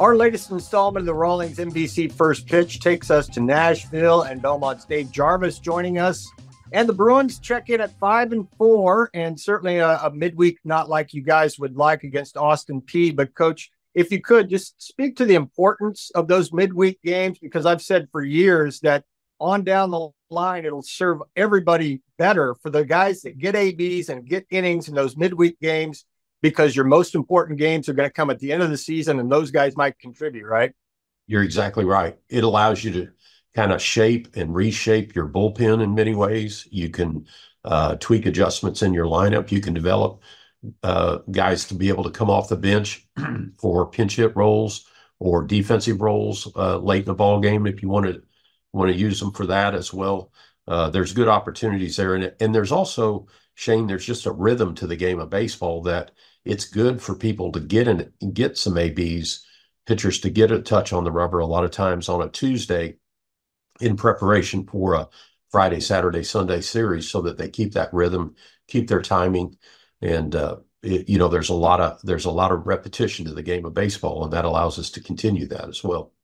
Our latest installment of the Rawlings MVC First Pitch takes us to Nashville and Belmont's Dave Jarvis joining us. And the Bruins check in at five and four, and certainly a, a, midweek not like you guys would like against Austin Peay. But, coach, if you could just speak to the importance of those midweek games, because I've said for years that on down the line, it'll serve everybody better for the guys that get ABs and get innings in those midweek games because your most important games are going to come at the end of the season and those guys might contribute, right? You're exactly right. It allows you to kind of shape and reshape your bullpen in many ways. You can uh, tweak adjustments in your lineup. You can develop uh, guys to be able to come off the bench for pinch hit roles or defensive roles uh, late in the ball game if you want to want to use them for that as well. Uh, there's good opportunities there, and and there's also Shane. There's just a rhythm to the game of baseball that it's good for people to get in get some ABs, pitchers to get a touch on the rubber a lot of times on a Tuesday in preparation for a Friday, Saturday, Sunday series so that they keep that rhythm, keep their timing. And, uh, it, you know, there's a lot of, there's a lot of repetition to the game of baseball and that allows us to continue that as well.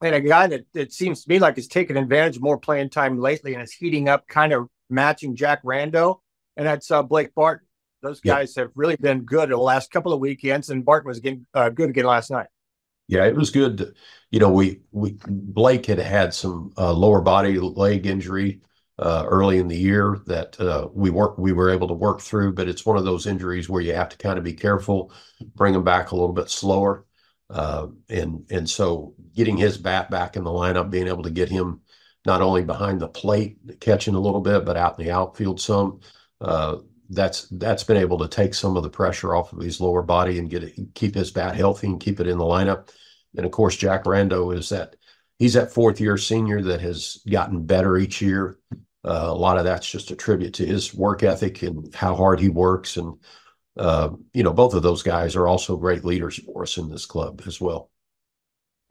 And a guy that it seems to me like has taking advantage of more playing time lately and is heating up, kind of matching Jack Rando, and that's uh, Blake Barton. Those guys have really been good the last couple of weekends, and Barton was getting uh, good again last night. Yeah, it was good. To, you know, we we Blake had had some uh, lower body leg injury uh, early in the year that uh, we work we were able to work through, but it's one of those injuries where you have to kind of be careful, bring him back a little bit slower, uh, and and so getting his bat back in the lineup, being able to get him not only behind the plate catching a little bit, but out in the outfield some. Uh, that's that's been able to take some of the pressure off of his lower body and get it, keep his bat healthy and keep it in the lineup. And of course, Jack Rando is that he's that fourth year senior that has gotten better each year. Uh, a lot of that's just a tribute to his work ethic and how hard he works. And uh, you know, both of those guys are also great leaders for us in this club as well.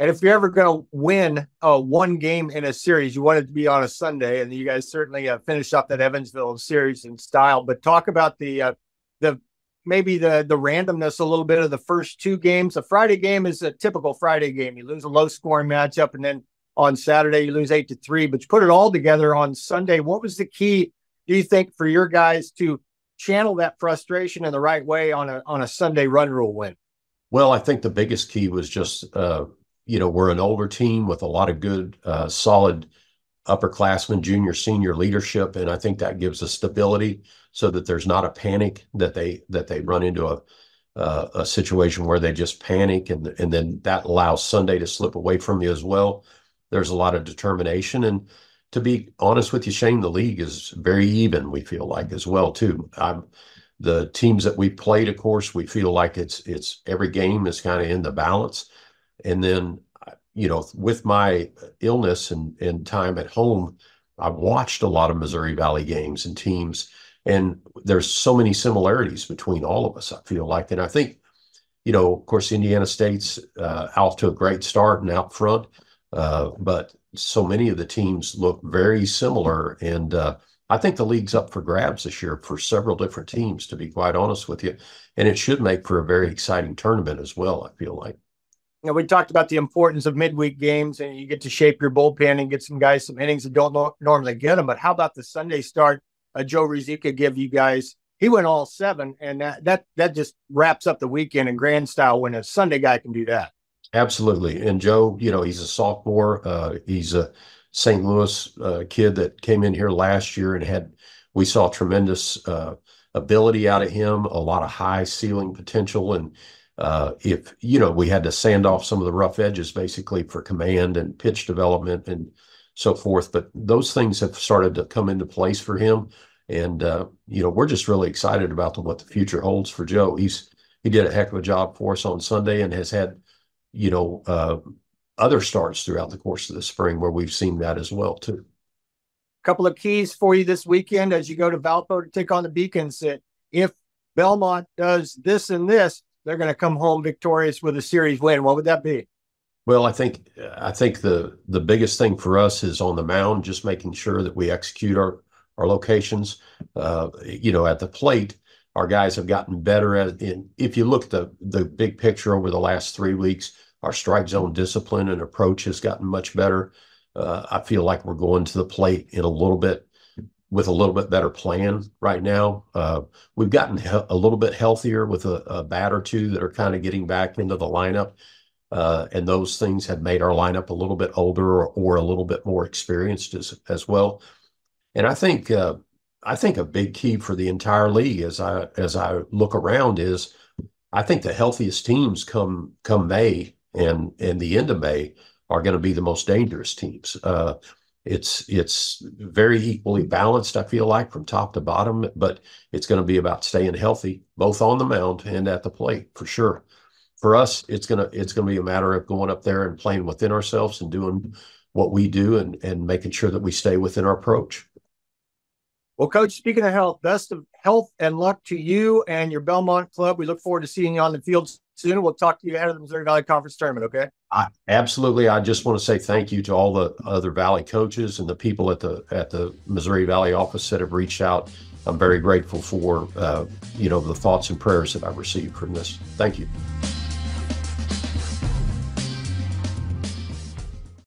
And if you're ever going to win uh, one game in a series, you want it to be on a Sunday, and you guys certainly uh, finished up that Evansville series in style. But talk about the uh, the maybe the the randomness a little bit of the first two games. The Friday game is a typical Friday game. You lose a low scoring matchup, and then on Saturday you lose eight to three. But you put it all together on Sunday. What was the key? Do you think for your guys to channel that frustration in the right way on a on a Sunday run rule win? Well, I think the biggest key was just uh, you know, we're an older team with a lot of good, uh, solid upperclassmen, junior, senior leadership, and I think that gives us stability so that there's not a panic that they that they run into a uh, a situation where they just panic and and then that allows Sunday to slip away from you as well. There's a lot of determination and to be honest with you, Shane, the league is very even. We feel like as well too. I'm, the teams that we played, of course, we feel like it's it's every game is kind of in the balance. And then, you know, with my illness and, and time at home, I've watched a lot of Missouri Valley games and teams, and there's so many similarities between all of us, I feel like. And I think, you know, of course, Indiana State's uh, off to a great start and out front, uh, but so many of the teams look very similar. And uh, I think the league's up for grabs this year for several different teams, to be quite honest with you. And it should make for a very exciting tournament as well, I feel like you know, we talked about the importance of midweek games and you get to shape your bullpen and get some guys some innings that don't no- normally get them. But how about the Sunday start? Uh, Joe Ruzicka give you guys. He went all seven, and that that that just wraps up the weekend in grand style when a Sunday guy can do that. Absolutely, and Joe, you know, he's a sophomore. Uh, he's a St. Louis uh, kid that came in here last year and had. We saw tremendous uh, ability out of him, a lot of high ceiling potential, and uh, if you know we had to sand off some of the rough edges basically for command and pitch development and so forth but those things have started to come into place for him. And uh, you know we're just really excited about the, what the future holds for joe. He's he did a heck of a job for us on sunday and has had you know uh, other starts throughout the course of the spring where we've seen that as well too. A couple of keys for you this weekend as you go to valpo to take on the beacons that if belmont does this and this they're going to come home victorious with a series win. What would that be? Well, I think I think the the biggest thing for us is on the mound, just making sure that we execute our our locations. Uh, you know, at the plate, our guys have gotten better at. In if you look at the the big picture over the last three weeks, Our strike zone discipline and approach has gotten much better. Uh, I feel like we're going to the plate in a little bit with a little bit better plan right now. Uh, we've gotten a little bit healthier with a, a bat or two that are kind of getting back into the lineup. Uh, and those things have made our lineup a little bit older or, or a little bit more experienced as, as well. And I think uh, I think a big key for the entire league as I as I look around is I think the healthiest teams come come May and and the end of May are going to be the most dangerous teams. It's it's very equally balanced. I feel like from top to bottom, but it's going to be about staying healthy, both on the mound and at the plate for sure. For us, it's gonna it's gonna be a matter of going up there and playing within ourselves and doing what we do and and making sure that we stay within our approach. Well, Coach, speaking of health, best of health and luck to you and your Belmont club. We look forward to seeing you on the field soon. We'll talk to you ahead of the Missouri Valley Conference tournament, okay? I, absolutely. I just want to say thank you to all the other Valley coaches and the people at the at the Missouri Valley office that have reached out. I'm very grateful for uh, you know the thoughts and prayers that I've received from this. Thank you.